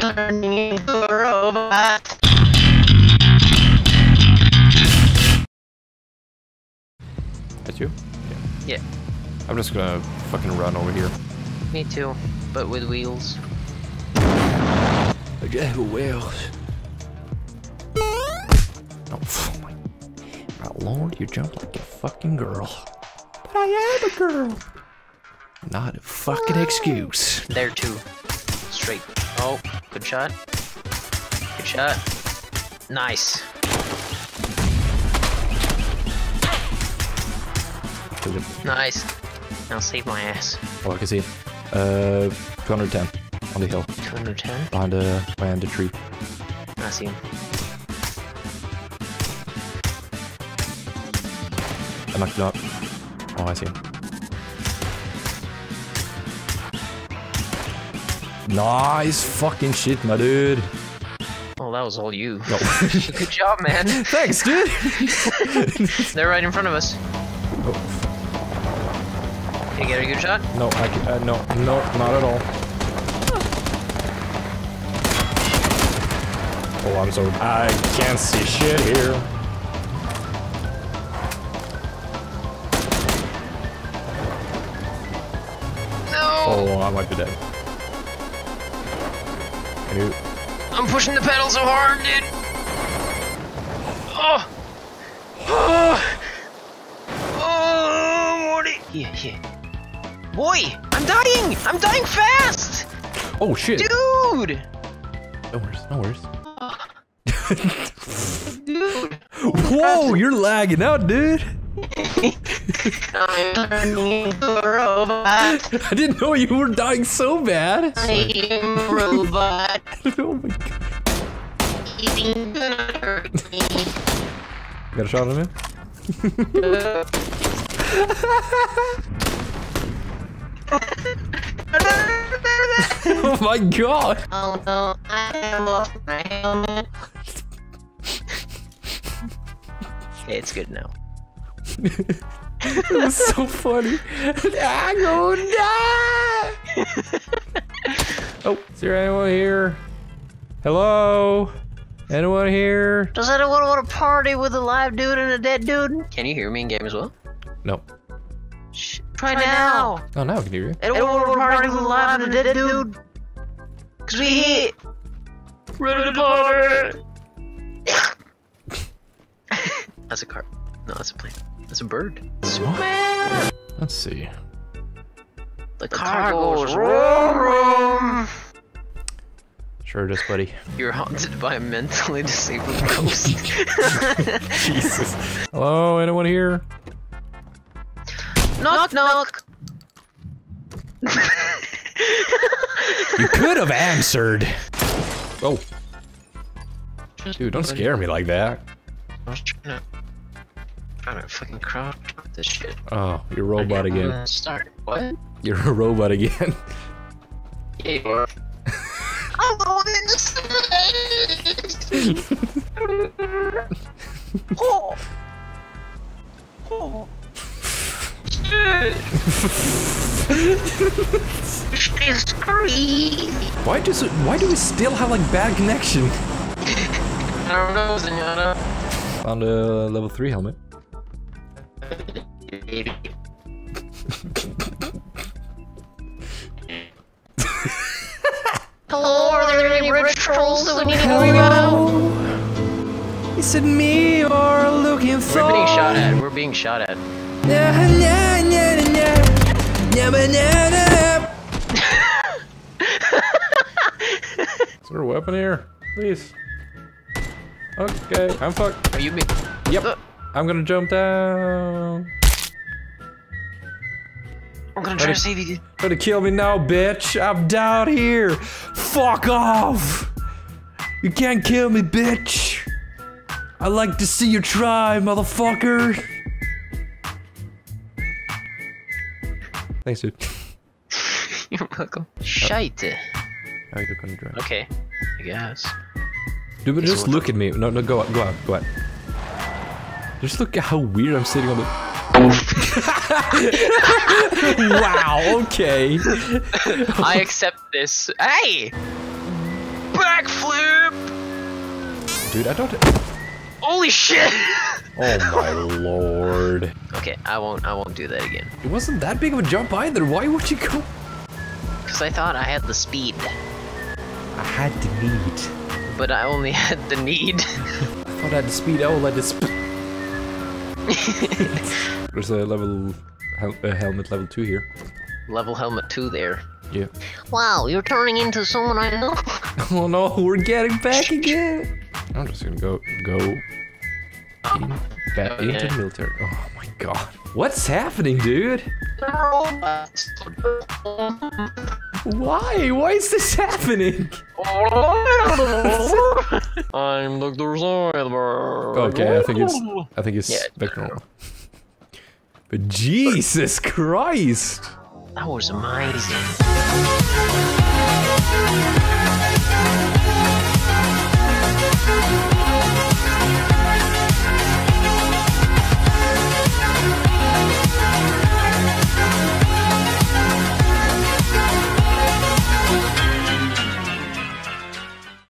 turning into a robot. That's you? Yeah. I'm just gonna fucking run over here. Me too, but with wheels. Yeah, wheels. Oh, my. My lord, you jump like a fucking girl. But I am a girl. Not a fucking excuse. There too. Straight. Oh, good shot. Good shot. Nice. Nice. Now save my ass. Oh, I can see it. Uh, 210 on the hill, 210. behind the behind the tree. I see him. I knocked it out. Oh, I see him. Nice fucking shit, my dude. Oh, that was all you. No. Good job, man. Thanks, dude. They're right in front of us. oh, you get a good shot? no, I can, uh, no, no, not at all. Oh, I'm so I can't see shit here. No! Oh, I might be dead. I'm pushing the pedal so hard, dude. Oh! Oh! Oh, Morty! Here, here. Boy! I'm dying! I'm dying fast! Oh shit! Dude! No worries, no worries. Dude! Whoa, you're lagging out, dude. I'm turning into a robot. I didn't know you were dying so bad. I am a robot. oh my god. Eating gonna hurt me. Got a shot on him? oh my god. oh no, I have lost my helmet. it's good now. It was so funny. I'm gonna die. oh, is there anyone here? Hello? Anyone here? Does anyone want to party with a live dude and a dead dude? Can you hear me in game as well? No. Shh. Try, now. Oh, now I can hear you. Anyone want to party with a live and a dead dude? Cause we hit. Ready to party. that's a car. No, that's a plane. That's a bird. Superman. Let's see. The, car, goes room room. Sure it is, buddy. You're haunted by a mentally disabled ghost. Jesus. Hello, anyone here? knock knock. You could have answered. Oh. Dude, don't scare me like that. I was trying to, fucking crouch with this shit. Oh, you're a robot I'm again. Start. What? You're a robot again. Yeah, you are. I'm going into space. oh. Oh. Shit. Crazy. Why does it? Why do we still have like bad connection? I don't know, Zenyatta. Found a level three helmet. Baby. Hello, are there any bridge trolls that we need to worry about? Is it me you're looking for? We're being shot at. We're being shot at. Is there a weapon here? Please. Okay, I'm fucked. Are you me? Yep. Uh. I'm gonna jump down. I'm gonna try to save you. Gonna kill me now, bitch. I'm down here. Fuck off. You can't kill me, bitch. I like to see you try, motherfucker. Thanks, dude. You're welcome. Shite. How you gonna drive? Okay, I guess. Dude, but just look at me. No, no, go out, go out, go out. Just look at how weird I'm sitting on the. Wow. Okay. I accept this. Hey! backflip! Dude, I don't. Holy shit! Oh my lord. okay, I won't. I won't do that again. It wasn't that big of a jump either. Why would you go? Cause I thought I had the speed, I had the need. but I only had the need. I thought I had the speed. Oh, let this. There's a level hel a helmet level two here. Level helmet two there. Yeah. Wow, you're turning into someone I know. Oh no, we're getting back again. I'm just gonna go go in, back Okay. into the military. Oh my god. What's happening, dude? Why? Why is this happening? I'm Dr. Zoidberg. Okay, I think it's I think it's Yeah. back normal. But Jesus Christ! That was amazing.